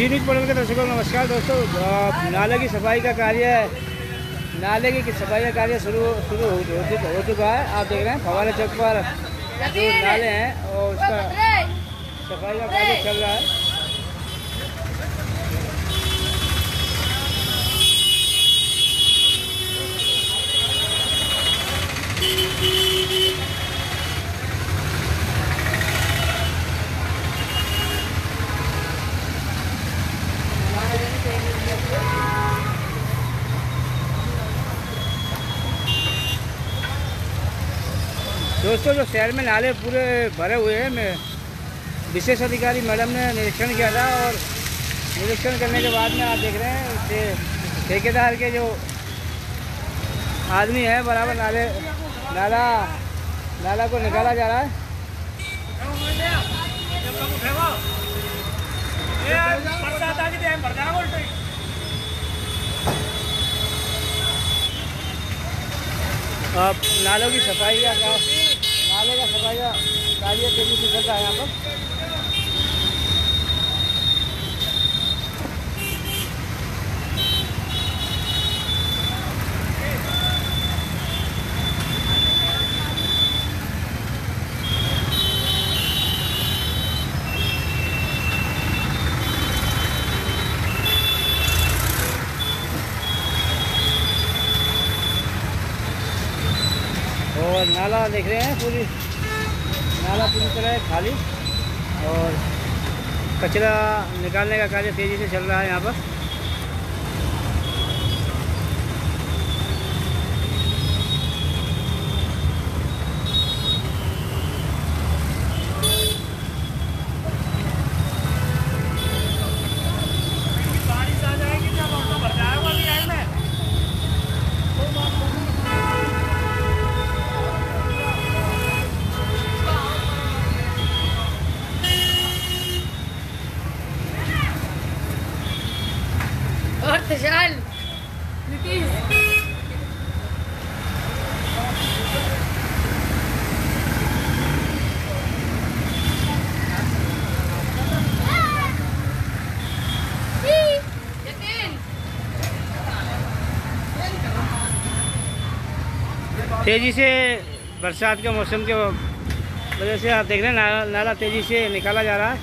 जी news portal के दर्शकों को नमस्कार दोस्तों। नाले की सफ़ाई का कार्य नाले की सफ़ाई का कार्य शुरू शुरू हो, चुका- हो चुका है आप देख रहे हैं फवारे चौक पर जो नाले हैं और उसका सफ़ाई का कार्य चल रहा है। दोस्तों, जो शहर में नाले पूरे भरे हुए हैं, मैं विशेष अधिकारी मैडम ने निरीक्षण किया था और निरीक्षण करने के बाद में आप देख रहे हैं ठेकेदार के जो आदमी है, बराबर नाले, नाला नाला को निकाला जा रहा है। अब नालों की सफ़ाई का का- नाले का सफ़ाई का कार्य तेज़ी से चल रहा है यहाँ पर और नाला देख रहे हैं पूरी। नाला पूरी तरह खाली और कचरा निकालने का कार्य तेज़ी से चल रहा है यहाँ पर। तेज़ी से बरसात के मौसम के वजह से आप देख रहे हैं, नाला नाला तेज़ी से निकाला जा रहा है।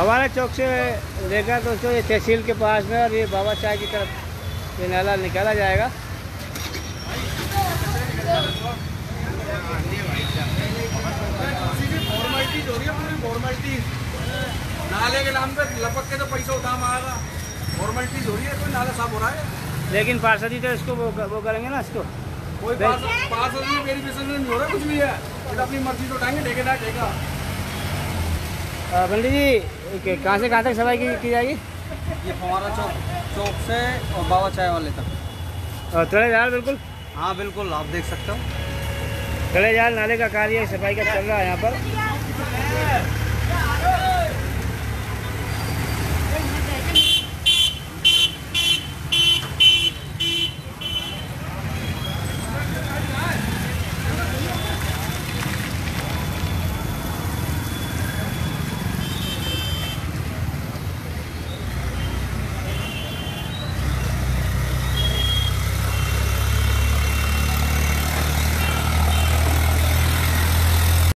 हमारे चौक से लेकर दोस्तों ये तहसील के पास में और ये बाबा चाय की तरफ़ ये नाला निकाला जाएगा। हो है नाले के नाम पे लपक के तो पैसा उठा हो रही है नाला साफ़ हो रहा है लेकिन पार्षद जी तो इसको वो, वो करेंगे ना इसको। कोई में वेरिफिकेशन नहीं हो रहा कुछ भी है। तो अपनी मर्ज़ी से उठाएँगे ठेकेदार ठेका। अ, पंडित जी कहाँ से कहाँ तक सफ़ाई की, की जाएगी? ये फवारा चौक चौक से और बाबा चाय वाले तक। तड़े जाल बिल्कुल? हाँ बिल्कुल आप देख सकते हो। तड़ेदार नाले का कार्य सफ़ाई का चल रहा है यहाँ पर।